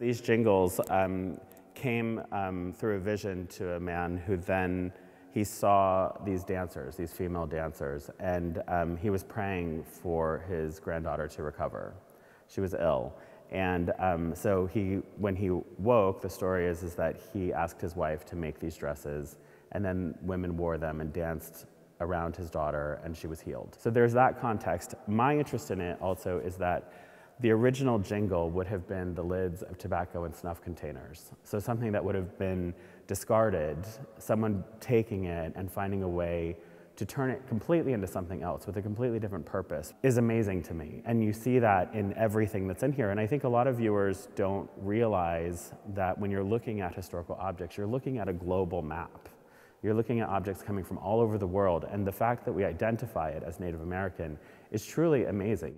These jingles um, came um, through a vision to a man who then he saw these dancers, these female dancers, and um, he was praying for his granddaughter to recover. She was ill. And um, so he, when he woke, the story is, is that he asked his wife to make these dresses, and then women wore them and danced around his daughter, and she was healed. So there's that context. My interest in it also is that the original jingle would have been the lids of tobacco and snuff containers. So something that would have been discarded, someone taking it and finding a way to turn it completely into something else with a completely different purpose is amazing to me. And you see that in everything that's in here. And I think a lot of viewers don't realize that when you're looking at historical objects, you're looking at a global map. You're looking at objects coming from all over the world. And the fact that we identify it as Native American is truly amazing.